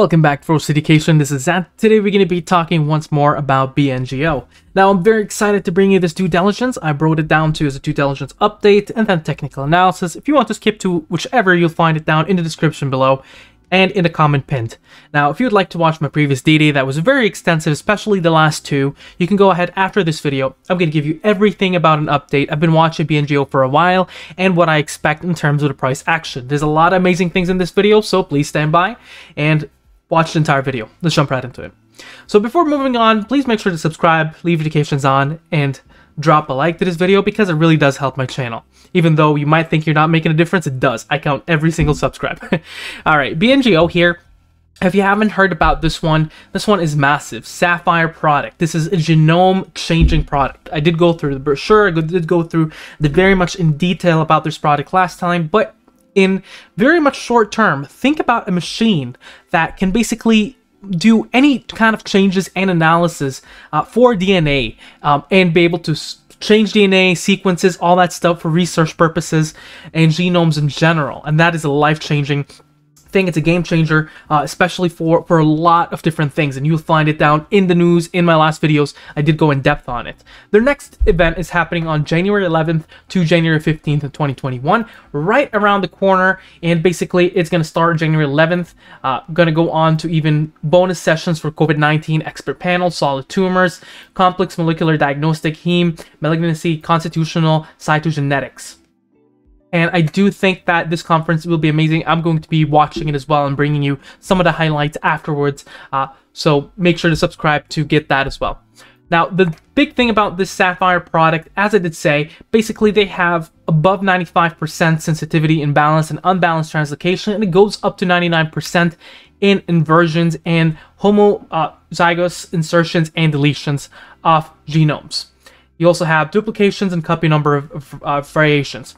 Welcome back to Citycation, this is Zant. Today we're going to be talking once more about BNGO. Now I'm very excited to bring you this due diligence. I wrote it down to as a due diligence update and then technical analysis. If you want to skip to whichever, you'll find it down in the description below and in the comment pinned. Now, if you'd like to watch my previous DD that was very extensive, especially the last two, you can go ahead after this video. I'm going to give you everything about an update. I've been watching BNGO for a while and what I expect in terms of the price action. There's a lot of amazing things in this video, so please stand by and watch the entire video. Let's jump right into it. So before moving on, please make sure to subscribe, leave notifications on, and drop a like to this video because it really does help my channel. Even though you might think you're not making a difference, it does. I count every single subscribe. Alright, BNGO here. If you haven't heard about this one, this one is massive. Saphyr product. This is a genome changing product. I did go through the brochure, I did go through the very much in detail about this product last time, but in very much short term, think about a machine that can basically do any kind of changes and analysis uh, for DNA um, and be able to change DNA, sequences, all that stuff for research purposes and genomes in general. And that is a life changing think it's a game changer, uh, especially for, for a lot of different things, and you'll find it down in the news in my last videos. I did go in depth on it. Their next event is happening on January 11th to January 15th of 2021, right around the corner, and basically it's going to start January 11th, uh, going to go on to even bonus sessions for COVID-19 expert panel, solid tumors, complex molecular diagnostic, heme, malignancy, constitutional cytogenetics. And I do think that this conference will be amazing. I'm going to be watching it as well and bringing you some of the highlights afterwards. Uh, so make sure to subscribe to get that as well. Now, the big thing about this Saphyr product, as I did say, basically they have above 95% sensitivity in balance and unbalanced translocation, and it goes up to 99% in inversions and homozygous insertions and deletions of genomes. You also have duplications and copy number of, of uh, variations.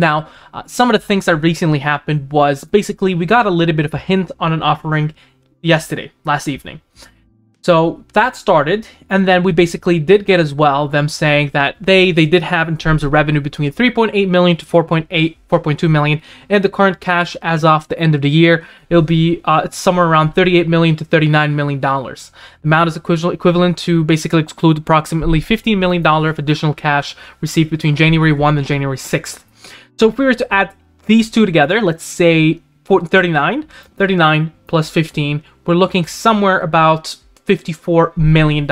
Now, uh, some of the things that recently happened was basically we got a little bit of a hint on an offering yesterday, last evening. So that started, and then we basically did get as well them saying that they they did have in terms of revenue between 3.8 million to 4.8 4.2 million, and the current cash as of the end of the year it'll be uh, it's somewhere around 38 million to 39 million dollars. The amount is equivalent to basically exclude approximately 15 million dollar of additional cash received between January 1 and January 6th. So if we were to add these two together, let's say 39, 39 plus 15, we're looking somewhere about $54 million.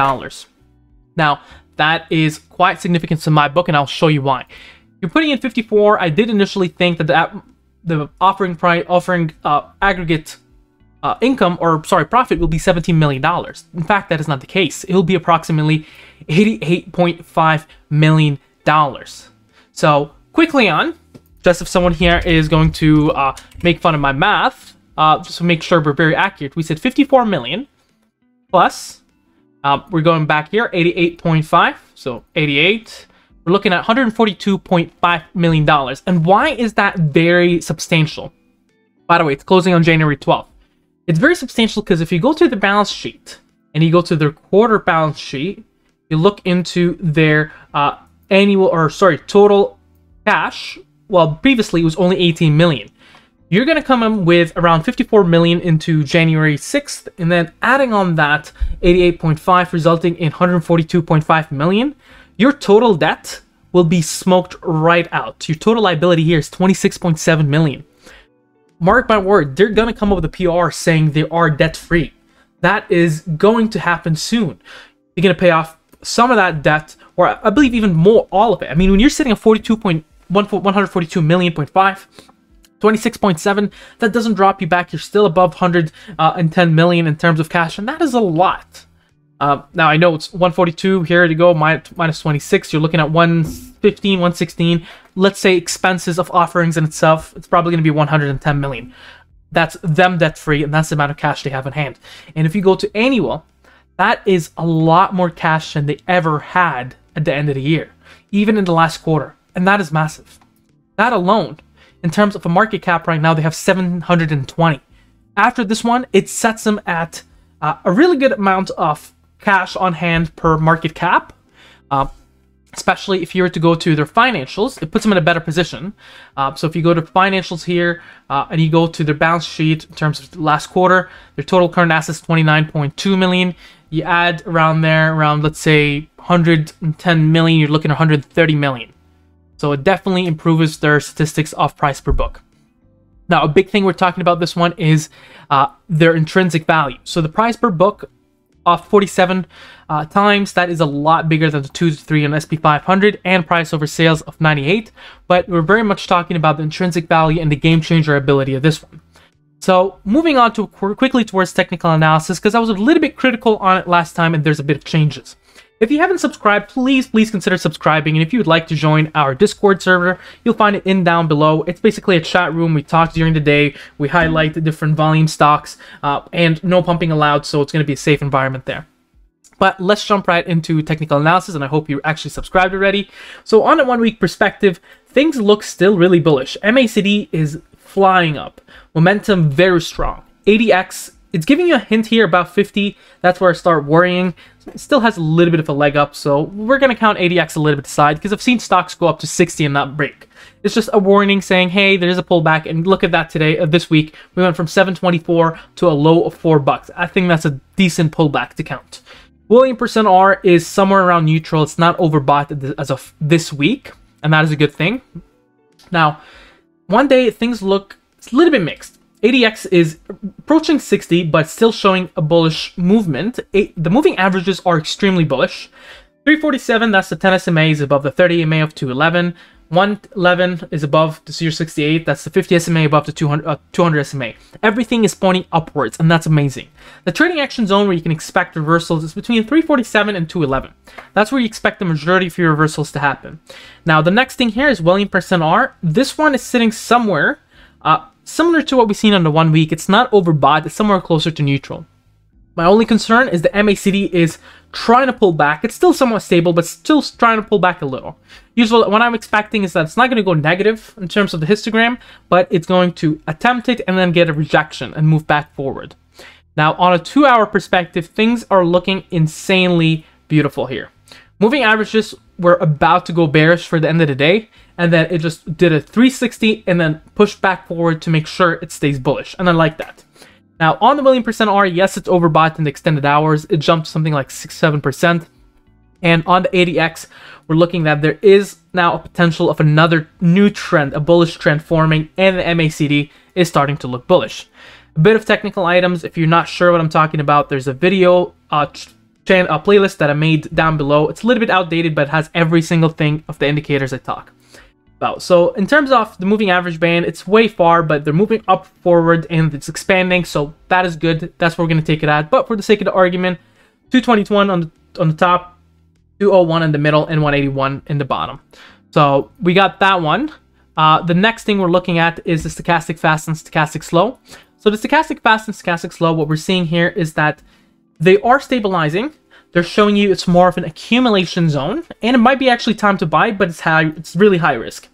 Now, that is quite significant in my book, and I'll show you why. You're putting in 54. I did initially think that the, the offering price, offering uh, aggregate uh, income, or sorry, profit will be $17 million. In fact, that is not the case. It will be approximately $88.5 million. So quickly on, just if someone here is going to uh, make fun of my math, uh, just to make sure we're very accurate, we said 54 million plus, uh, we're going back here, 88.5, so 88. We're looking at $142.5 million. And why is that very substantial? By the way, it's closing on January 12th. It's very substantial because if you go to the balance sheet and you go to their quarter balance sheet, you look into their uh, annual, or sorry, total cash well, previously it was only 18 million. You're going to come in with around 54 million into January 6th, and then adding on that 88.5, resulting in 142.5 million. Your total debt will be smoked right out. Your total liability here is 26.7 million. Mark my word, they're going to come up with a PR saying they are debt free. That is going to happen soon. You're going to pay off some of that debt, or I believe even more, all of it. I mean, when you're sitting at 42. 142 million point five. 26.7 that doesn't drop you back. You're still above 110 uh, in terms of cash and that is a lot. Uh, now i know it's 142 here to go minus 26 you're looking at 115 116 let's say expenses of offerings in itself it's probably going to be 110 million. That's them debt free and that's the amount of cash they have in hand. And if you go to annual that is a lot more cash than they ever had at the end of the year even in the last quarter and that is massive. That alone, in terms of a market cap right now, they have 720. After this one, it sets them at uh, a really good amount of cash on hand per market cap. Uh, especially if you were to go to their financials, it puts them in a better position. Uh, so if you go to financials here uh, and you go to their balance sheet in terms of last quarter, their total current assets 29.2 million. You add around there, around let's say 110 million, you're looking at 130 million. So it definitely improves their statistics of price per book. Now, a big thing we're talking about this one is uh, their intrinsic value. So the price per book off 47 uh, times. That is a lot bigger than the 2 to 3 on SP500 and price over sales of 98. But we're very much talking about the intrinsic value and the game changer ability of this one. So moving on to quickly towards technical analysis, because I was a little bit critical on it last time and there's a bit of changes. If you haven't subscribed, please, please consider subscribing. And if you would like to join our Discord server, you'll find it in down below. It's basically a chat room. We talk during the day. We highlight the different volume stocks uh, and no pumping allowed. So it's going to be a safe environment there. But let's jump right into technical analysis, and I hope you actually subscribed already. So on a one-week perspective, things look still really bullish. MACD is flying up. Momentum very strong. ADX it's giving you a hint here about 50. That's where I start worrying. It still has a little bit of a leg up, so we're going to count ADX a little bit aside because I've seen stocks go up to 60 and not break. It's just a warning saying, hey, there's a pullback, and look at that today, uh, this week, we went from 724 to a low of 4 bucks. I think that's a decent pullback to count. William percent R is somewhere around neutral. It's not overbought as of this week, and that is a good thing. Now, one day things look a little bit mixed. ADX is approaching 60, but still showing a bullish movement. the moving averages are extremely bullish. 347, that's the 10 SMA, is above the 30 SMA of 211. 111 is above the 068, that's the 50 SMA above the 200, uh, 200 SMA. Everything is pointing upwards, and that's amazing. The trading action zone where you can expect reversals is between 347 and 211. That's where you expect the majority of your reversals to happen. Now, the next thing here is William percent R. This one is sitting somewhere uh, Similar to what we've seen on the one week, it's not overbought, it's somewhere closer to neutral. My only concern is the MACD is trying to pull back. It's still somewhat stable, but still trying to pull back a little. Usually, what I'm expecting is that it's not going to go negative in terms of the histogram, but it's going to attempt it and then get a rejection and move back forward. Now, on a two-hour perspective, things are looking insanely beautiful here. Moving averages were about to go bearish for the end of the day, and then it just did a 360 and then pushed back forward to make sure it stays bullish. And I like that. Now, on the William percent R, yes, it's overbought in the extended hours. It jumped something like 6-7%. And on the ADX, we're looking that there is now a potential of another new trend, a bullish trend forming, and the MACD is starting to look bullish. A bit of technical items. If you're not sure what I'm talking about, there's a video uh, a playlist that I made down below. It's a little bit outdated, but it has every single thing of the indicators I talk about. So in terms of the moving average band, it's way far, but they're moving up forward and it's expanding. So that is good. That's where we're going to take it at. But for the sake of the argument, 221 on the, on the top, 201 in the middle, and 181 in the bottom. So we got that one. Uh, the next thing we're looking at is the stochastic fast and stochastic slow. So the stochastic fast and stochastic slow, what we're seeing here is that they are stabilizing. They're showing you it's more of an accumulation zone, and it might be actually time to buy, but it's high, it's really high risk.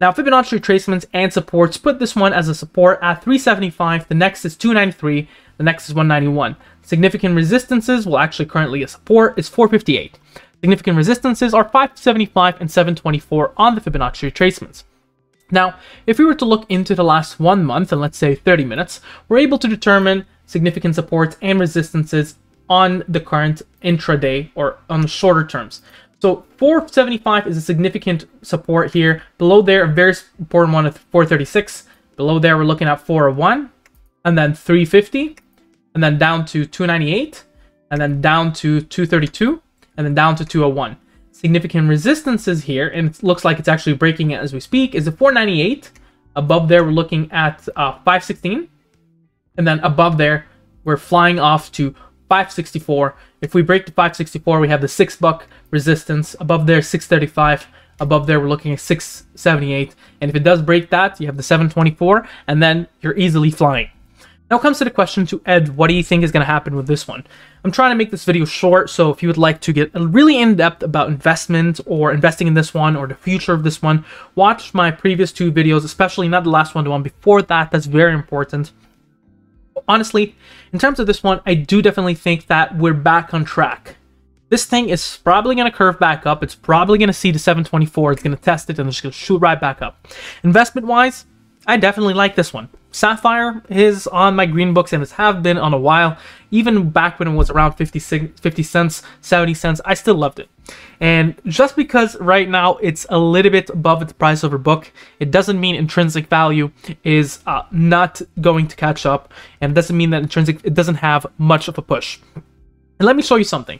Now, Fibonacci retracements and supports put this one as a support at 375, the next is 293, the next is 191. Significant resistances, well actually currently a support, is 458. Significant resistances are 575 and 724 on the Fibonacci retracements. Now, if we were to look into the last one month, and let's say 30 minutes, we're able to determine significant supports and resistances on the current intraday or on shorter terms. So 475 is a significant support here. Below there, a very important one at 436. Below there, we're looking at 401, and then 350, and then down to 298, and then down to 232, and then down to 201. Significant resistances here, and it looks like it's actually breaking it as we speak, is the 498. Above there, we're looking at uh, 516, and then above there, we're flying off to 564. If we break the 564, we have the 6 buck resistance. Above there, 635. Above there, we're looking at 678. And if it does break that, you have the 724, and then you're easily flying. Now comes to the question to Ed, what do you think is going to happen with this one? I'm trying to make this video short, so if you would like to get really in-depth about investment or investing in this one or the future of this one, watch my previous two videos, especially not the last one, the one before that, that's very important honestly, in terms of this one, I do definitely think that we're back on track. This thing is probably going to curve back up. It's probably going to see the 724. It's going to test it and it's going to shoot right back up. Investment wise, I definitely like this one. Saphyr is on my green books and have been on a while. Even back when it was around 50, 50 cents, 70 cents, I still loved it. And just because right now it's a little bit above its price over book, it doesn't mean intrinsic value is uh, not going to catch up. And doesn't mean that intrinsic, it doesn't have much of a push. And let me show you something.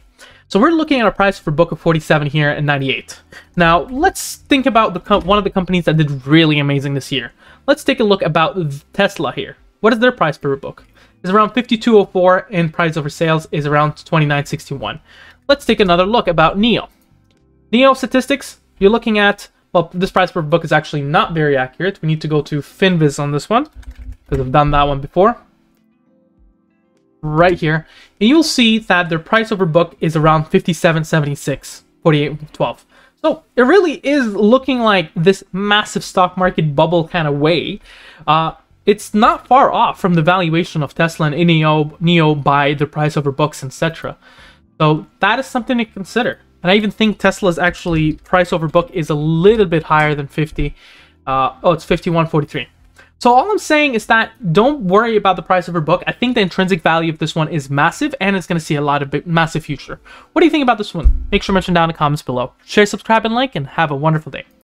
So we're looking at a price for book of 47 here at 98. Now, let's think about the one of the companies that did really amazing this year. Let's take a look about Tesla here. What is their price per book? It's around 5204 and price over sales is around 2961. Let's take another look about NIO. NIO statistics, you're looking at, well, this price per book is actually not very accurate. We need to go to Finviz on this one because I've done that one before right here, and you'll see that their price over book is around 57.76, 48.12. So it really is looking like this massive stock market bubble kind of way. Uh, it's not far off from the valuation of Tesla and Neo, NIO by the price over books, etc. So that is something to consider. And I even think Tesla's actually price over book is a little bit higher than 50. Uh, oh, it's 51.43. So all I'm saying is that don't worry about the price of her book. I think the intrinsic value of this one is massive and it's going to see a lot of big, massive future. What do you think about this one? Make sure to mention down in the comments below. Share, subscribe, and like, and have a wonderful day.